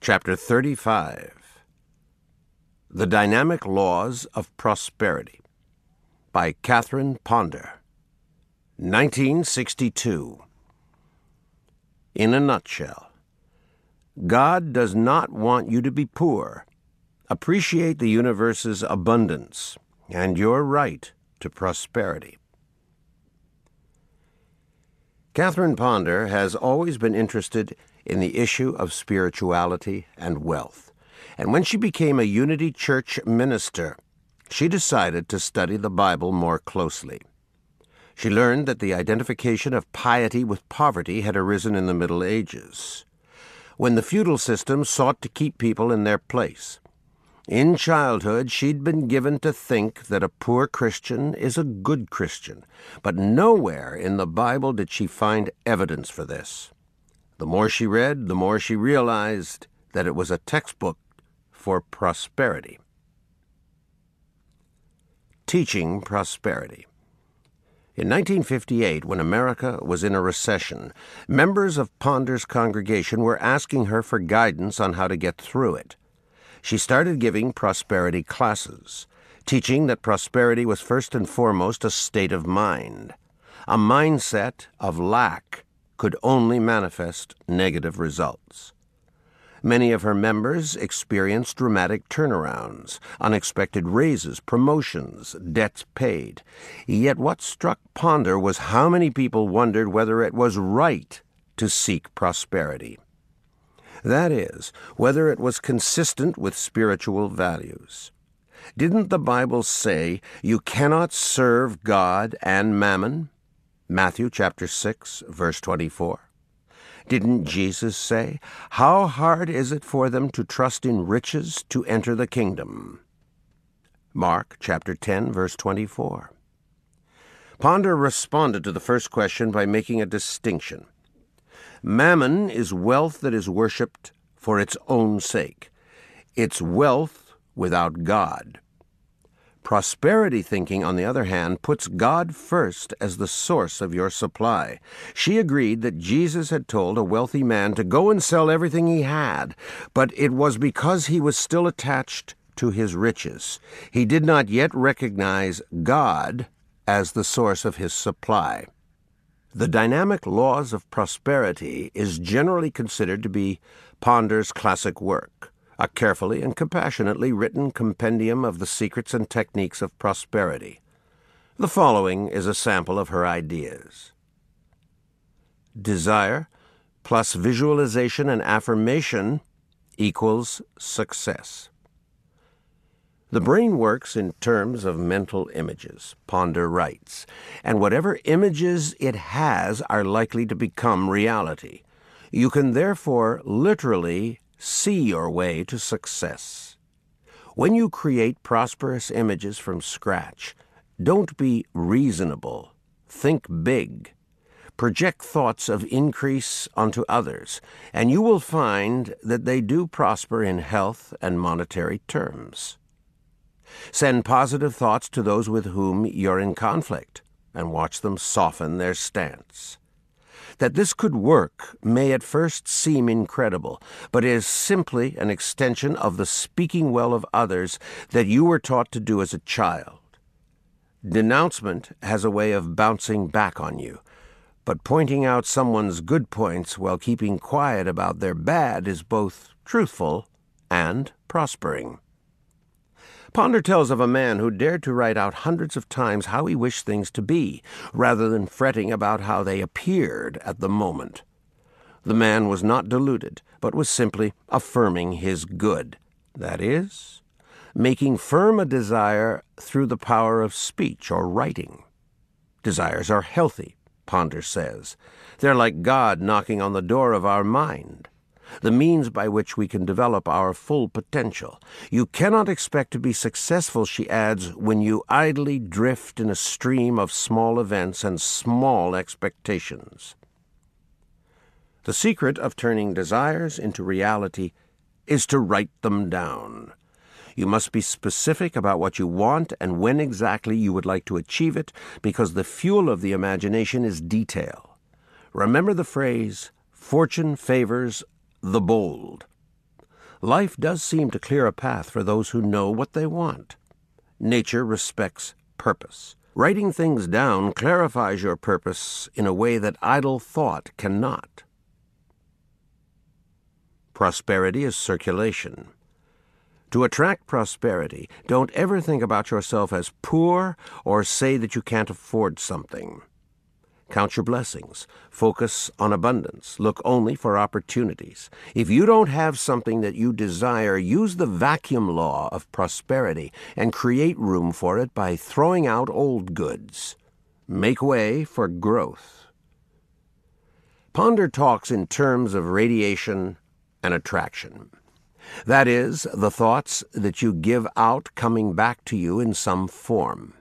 Chapter 35 The Dynamic Laws of Prosperity by Catherine Ponder. 1962. In a nutshell, God does not want you to be poor. Appreciate the universe's abundance and your right to prosperity. Catherine Ponder has always been interested in the issue of spirituality and wealth, and when she became a Unity Church minister, she decided to study the Bible more closely. She learned that the identification of piety with poverty had arisen in the Middle Ages, when the feudal system sought to keep people in their place. In childhood, she'd been given to think that a poor Christian is a good Christian, but nowhere in the Bible did she find evidence for this. The more she read, the more she realized that it was a textbook for prosperity. Teaching prosperity. In 1958, when America was in a recession, members of Ponder's congregation were asking her for guidance on how to get through it. She started giving prosperity classes, teaching that prosperity was first and foremost a state of mind, a mindset of lack could only manifest negative results. Many of her members experienced dramatic turnarounds, unexpected raises, promotions, debts paid. Yet what struck Ponder was how many people wondered whether it was right to seek prosperity. That is, whether it was consistent with spiritual values. Didn't the Bible say you cannot serve God and mammon? Matthew chapter 6, verse 24. Didn't Jesus say, How hard is it for them to trust in riches to enter the kingdom? Mark chapter 10, verse 24. Ponder responded to the first question by making a distinction. Mammon is wealth that is worshipped for its own sake. It's wealth without God. Prosperity thinking, on the other hand, puts God first as the source of your supply. She agreed that Jesus had told a wealthy man to go and sell everything he had, but it was because he was still attached to his riches. He did not yet recognize God as the source of his supply. The dynamic laws of prosperity is generally considered to be Ponder's classic work a carefully and compassionately written compendium of the secrets and techniques of prosperity. The following is a sample of her ideas. Desire plus visualization and affirmation equals success. The brain works in terms of mental images, Ponder writes, and whatever images it has are likely to become reality. You can therefore literally see your way to success. When you create prosperous images from scratch, don't be reasonable. Think big. Project thoughts of increase onto others, and you will find that they do prosper in health and monetary terms. Send positive thoughts to those with whom you're in conflict, and watch them soften their stance. That this could work may at first seem incredible, but is simply an extension of the speaking well of others that you were taught to do as a child. Denouncement has a way of bouncing back on you, but pointing out someone's good points while keeping quiet about their bad is both truthful and prospering. Ponder tells of a man who dared to write out hundreds of times how he wished things to be, rather than fretting about how they appeared at the moment. The man was not deluded, but was simply affirming his good, that is, making firm a desire through the power of speech or writing. Desires are healthy, Ponder says. They're like God knocking on the door of our mind the means by which we can develop our full potential. You cannot expect to be successful, she adds, when you idly drift in a stream of small events and small expectations. The secret of turning desires into reality is to write them down. You must be specific about what you want and when exactly you would like to achieve it, because the fuel of the imagination is detail. Remember the phrase, fortune favors the bold. life does seem to clear a path for those who know what they want. Nature respects purpose. Writing things down clarifies your purpose in a way that idle thought cannot. Prosperity is circulation. To attract prosperity, don't ever think about yourself as poor or say that you can't afford something. Count your blessings. Focus on abundance. Look only for opportunities. If you don't have something that you desire, use the vacuum law of prosperity and create room for it by throwing out old goods. Make way for growth. Ponder talks in terms of radiation and attraction. That is, the thoughts that you give out coming back to you in some form.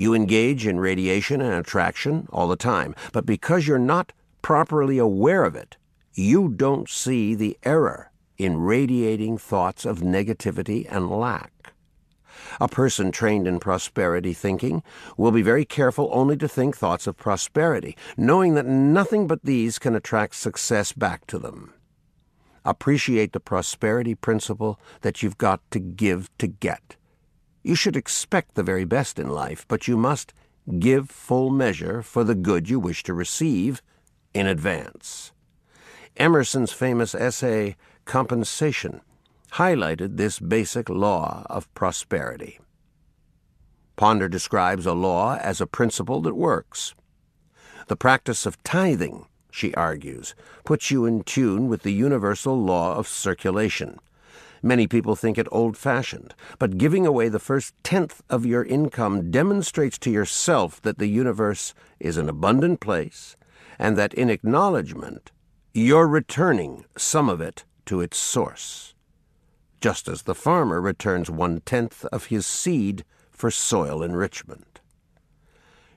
You engage in radiation and attraction all the time, but because you're not properly aware of it, you don't see the error in radiating thoughts of negativity and lack. A person trained in prosperity thinking will be very careful only to think thoughts of prosperity, knowing that nothing but these can attract success back to them. Appreciate the prosperity principle that you've got to give to get. You should expect the very best in life, but you must give full measure for the good you wish to receive in advance. Emerson's famous essay, Compensation, highlighted this basic law of prosperity. Ponder describes a law as a principle that works. The practice of tithing, she argues, puts you in tune with the universal law of circulation. Many people think it old fashioned, but giving away the first tenth of your income demonstrates to yourself that the universe is an abundant place and that in acknowledgement you're returning some of it to its source, just as the farmer returns one tenth of his seed for soil enrichment.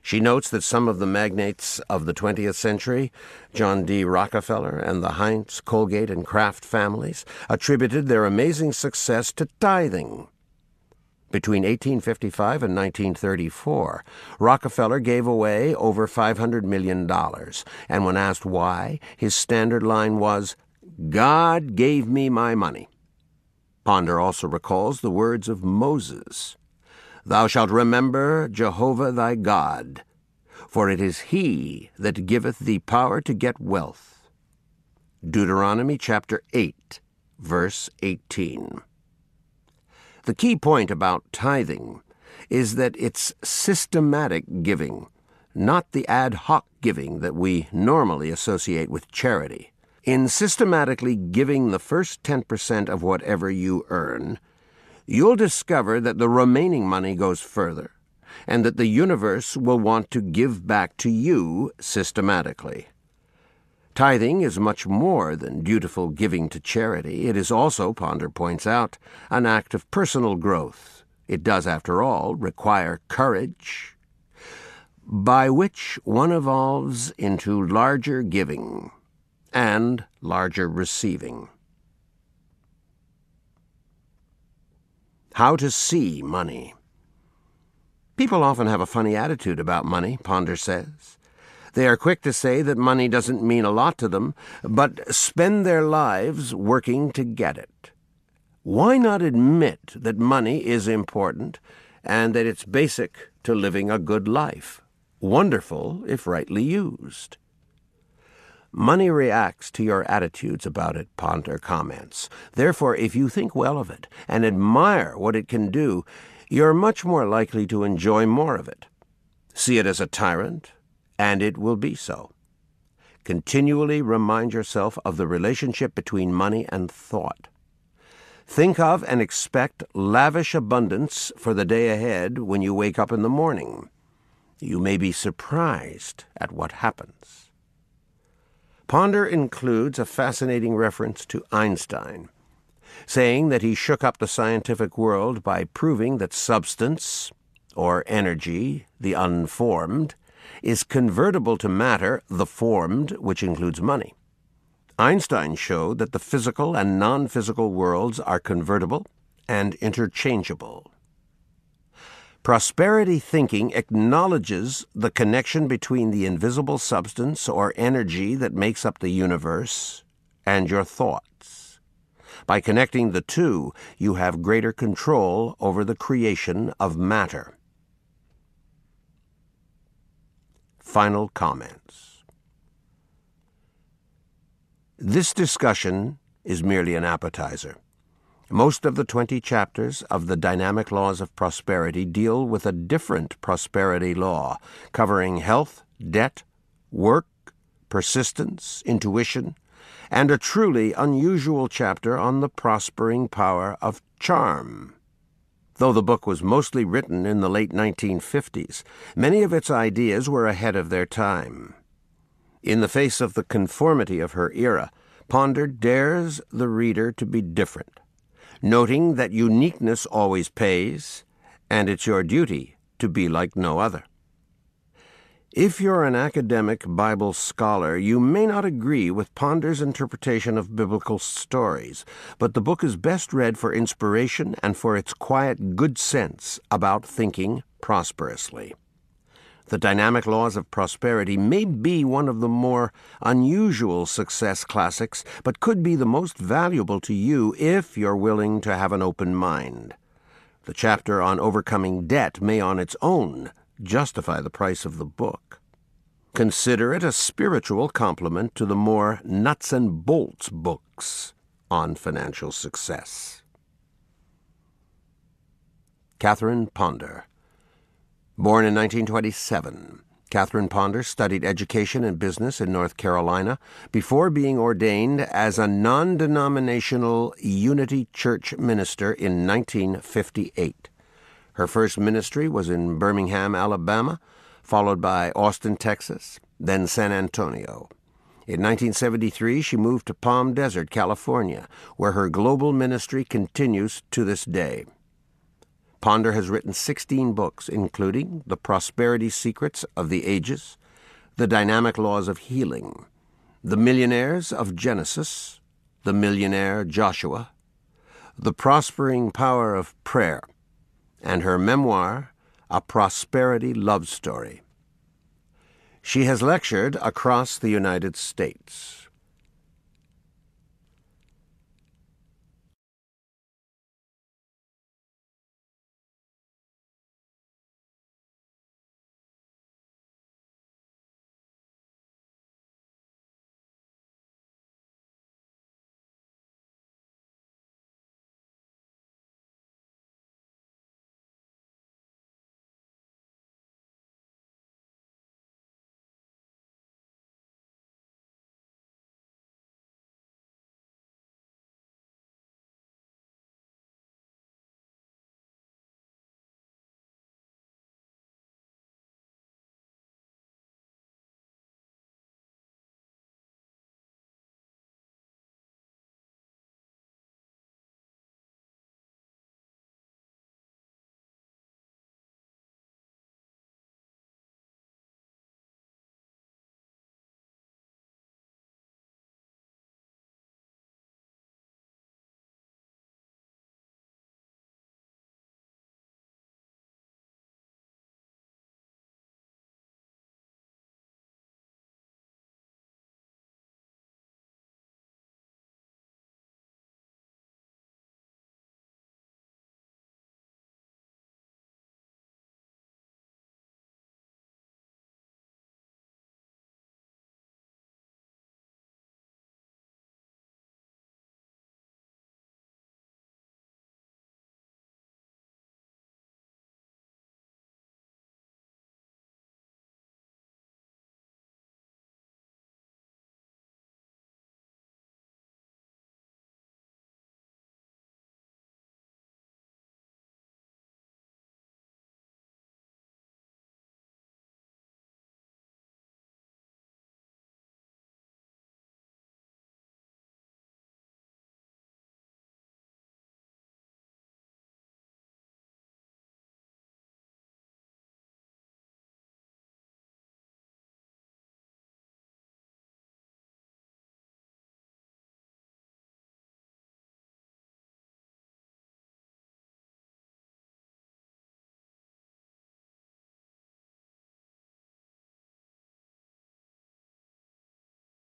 She notes that some of the magnates of the 20th century, John D. Rockefeller and the Heinz, Colgate, and Kraft families, attributed their amazing success to tithing. Between 1855 and 1934, Rockefeller gave away over $500 million, and when asked why, his standard line was, God gave me my money. Ponder also recalls the words of Moses Thou shalt remember Jehovah thy God, for it is he that giveth thee power to get wealth. Deuteronomy chapter 8, verse 18. The key point about tithing is that it's systematic giving, not the ad hoc giving that we normally associate with charity. In systematically giving the first 10% of whatever you earn, you'll discover that the remaining money goes further, and that the universe will want to give back to you systematically. Tithing is much more than dutiful giving to charity. It is also, Ponder points out, an act of personal growth. It does, after all, require courage, by which one evolves into larger giving and larger receiving. How to see money. People often have a funny attitude about money, Ponder says. They are quick to say that money doesn't mean a lot to them, but spend their lives working to get it. Why not admit that money is important and that it's basic to living a good life? Wonderful if rightly used. Money reacts to your attitudes about it, Ponder comments. Therefore, if you think well of it and admire what it can do, you're much more likely to enjoy more of it. See it as a tyrant, and it will be so. Continually remind yourself of the relationship between money and thought. Think of and expect lavish abundance for the day ahead when you wake up in the morning. You may be surprised at what happens. Ponder includes a fascinating reference to Einstein, saying that he shook up the scientific world by proving that substance, or energy, the unformed, is convertible to matter, the formed, which includes money. Einstein showed that the physical and non-physical worlds are convertible and interchangeable. Prosperity thinking acknowledges the connection between the invisible substance or energy that makes up the universe and your thoughts. By connecting the two, you have greater control over the creation of matter. Final comments. This discussion is merely an appetizer. Most of the 20 chapters of the Dynamic Laws of Prosperity deal with a different prosperity law, covering health, debt, work, persistence, intuition, and a truly unusual chapter on the prospering power of charm. Though the book was mostly written in the late 1950s, many of its ideas were ahead of their time. In the face of the conformity of her era, Ponder dares the reader to be different, noting that uniqueness always pays, and it's your duty to be like no other. If you're an academic Bible scholar, you may not agree with Ponder's interpretation of biblical stories, but the book is best read for inspiration and for its quiet good sense about thinking prosperously. The dynamic laws of prosperity may be one of the more unusual success classics, but could be the most valuable to you if you're willing to have an open mind. The chapter on overcoming debt may on its own justify the price of the book. Consider it a spiritual complement to the more nuts and bolts books on financial success. Catherine Ponder. Born in 1927, Catherine Ponder studied education and business in North Carolina before being ordained as a non denominational Unity Church minister in 1958. Her first ministry was in Birmingham, Alabama, followed by Austin, Texas, then San Antonio. In 1973, she moved to Palm Desert, California, where her global ministry continues to this day. Ponder has written 16 books, including The Prosperity Secrets of the Ages, The Dynamic Laws of Healing, The Millionaires of Genesis, The Millionaire Joshua, The Prospering Power of Prayer, and her memoir, A Prosperity Love Story. She has lectured across the United States.